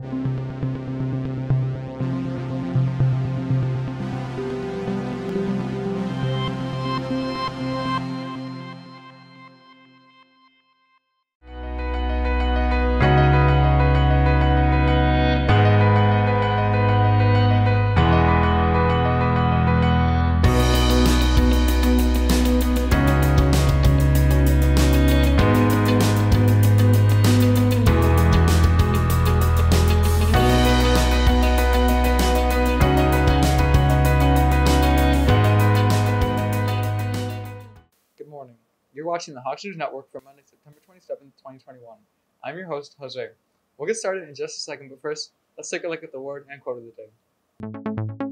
Good You're watching the Hawks News Network for Monday, September 27, 2021. I'm your host, Jose. We'll get started in just a second, but first, let's take a look at the word and quote of the day.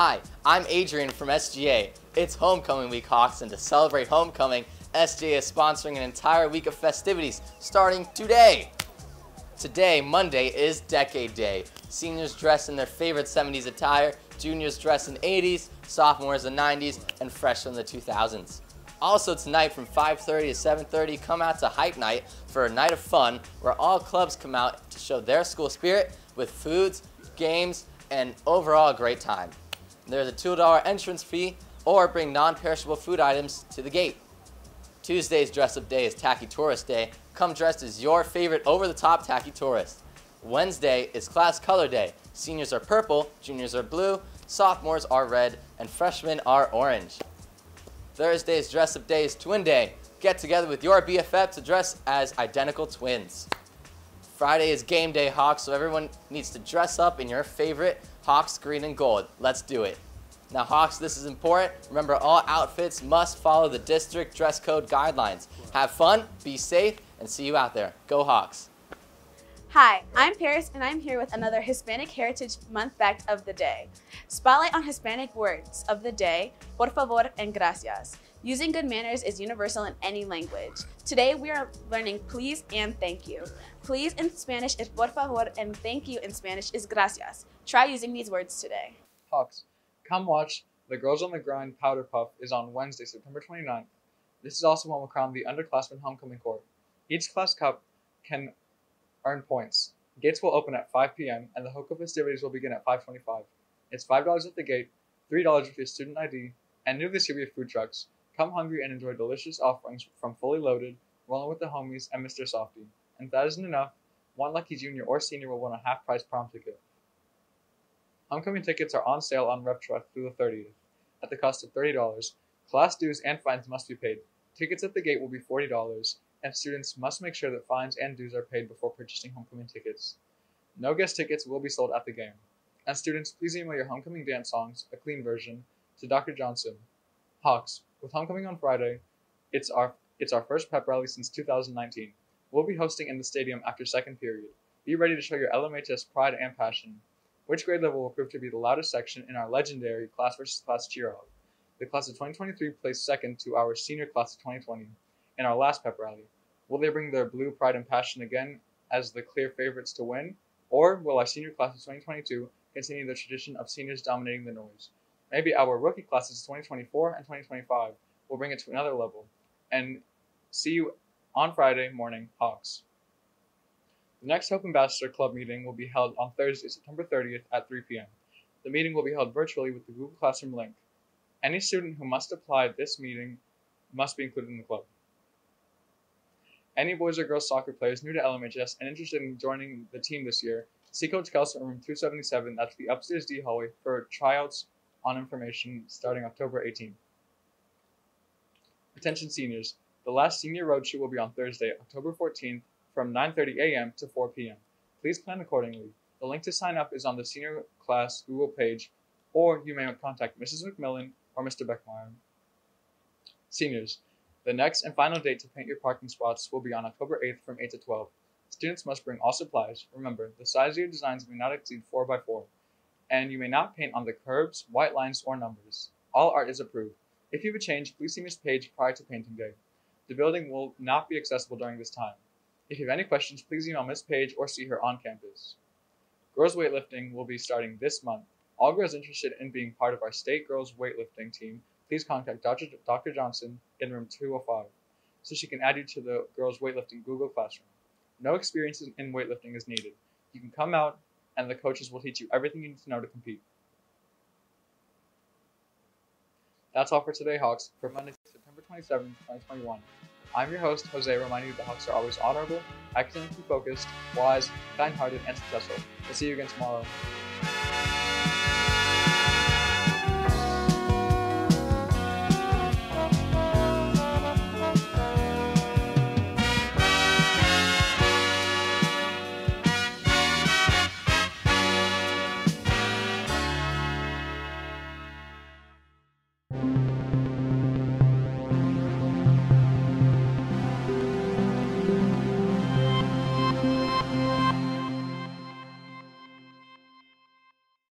Hi, I'm Adrian from SGA. It's homecoming week, Hawks, and to celebrate homecoming, SGA is sponsoring an entire week of festivities starting today. Today, Monday, is Decade Day. Seniors dress in their favorite 70s attire, juniors dress in 80s, sophomores in 90s, and freshmen in the 2000s. Also tonight from 5.30 to 7.30, come out to Hype Night for a night of fun where all clubs come out to show their school spirit with foods, games, and overall a great time. There's a $2 entrance fee or bring non-perishable food items to the gate. Tuesday's dress-up day is Tacky Tourist Day. Come dressed as your favorite over-the-top tacky tourist. Wednesday is Class Color Day. Seniors are purple, juniors are blue, sophomores are red, and freshmen are orange. Thursday's dress-up day is Twin Day. Get together with your BFF to dress as identical twins. Friday is game day, Hawks, so everyone needs to dress up in your favorite Hawks green and gold. Let's do it. Now, Hawks, this is important. Remember, all outfits must follow the district dress code guidelines. Have fun, be safe, and see you out there. Go Hawks. Hi, I'm Paris, and I'm here with another Hispanic Heritage Month fact of the day. Spotlight on Hispanic words of the day, por favor and gracias. Using good manners is universal in any language. Today we are learning please and thank you. Please in Spanish is por favor, and thank you in Spanish is gracias. Try using these words today. Hawks, come watch The Girls on the Grind Powder Puff is on Wednesday, September 29th. This is also when we'll crown the underclassmen homecoming court. Each class cup can earn points. Gates will open at 5 p.m. and the Hoka festivities will begin at 5:25. It's five dollars at the gate, three dollars with your student ID, and new this year we have food trucks. Come hungry and enjoy delicious offerings from Fully Loaded, Rolling with the Homies, and Mr. Softee. And if that isn't enough, one lucky junior or senior will win a half-price prom ticket. Homecoming tickets are on sale on RevTrak through the 30th at the cost of $30. Class dues and fines must be paid. Tickets at the gate will be $40, and students must make sure that fines and dues are paid before purchasing homecoming tickets. No guest tickets will be sold at the game. And students, please email your homecoming dance songs, a clean version, to Dr. Johnson. Hawks, with homecoming on Friday, it's our it's our first pep rally since 2019. We'll be hosting in the stadium after second period. Be ready to show your LMHS pride and passion. Which grade level will prove to be the loudest section in our legendary class versus class cheer off? The class of 2023 placed second to our senior class of 2020 in our last pep rally. Will they bring their blue pride and passion again as the clear favorites to win? Or will our senior class of 2022 continue the tradition of seniors dominating the noise? Maybe our rookie classes of 2024 and 2025 will bring it to another level. And see you on Friday morning, Hawks. The next Hope Ambassador Club meeting will be held on Thursday, September 30th at 3 p.m. The meeting will be held virtually with the Google Classroom link. Any student who must apply this meeting must be included in the club. Any boys or girls soccer players new to LMHS and interested in joining the team this year, see Coach Kelso in room 277 that's the upstairs D hallway for tryouts on information starting October 18th. Attention seniors, the last senior road roadshow will be on Thursday, October 14th from 9:30 a.m. to 4 p.m. Please plan accordingly. The link to sign up is on the senior class Google page, or you may contact Mrs. McMillan or Mr. Beckmeyer. Seniors, the next and final date to paint your parking spots will be on October 8th from 8 to 12. Students must bring all supplies. Remember, the size of your designs may not exceed 4 by 4 and you may not paint on the curbs, white lines, or numbers. All art is approved. If you have a change, please see Ms. Page prior to painting day. The building will not be accessible during this time. If you have any questions, please email Ms. Page or see her on campus. Girls weightlifting will be starting this month. All girls interested in being part of our state girls weightlifting team, please contact Dr. Dr. Johnson in room 205 so she can add you to the girls weightlifting Google Classroom. No experience in weightlifting is needed. You can come out and the coaches will teach you everything you need to know to compete. That's all for today, Hawks, for Monday, September 27, 2021. I'm your host, Jose, reminding you that Hawks are always honorable, academically focused, wise, kind hearted, and successful. We'll see you again tomorrow.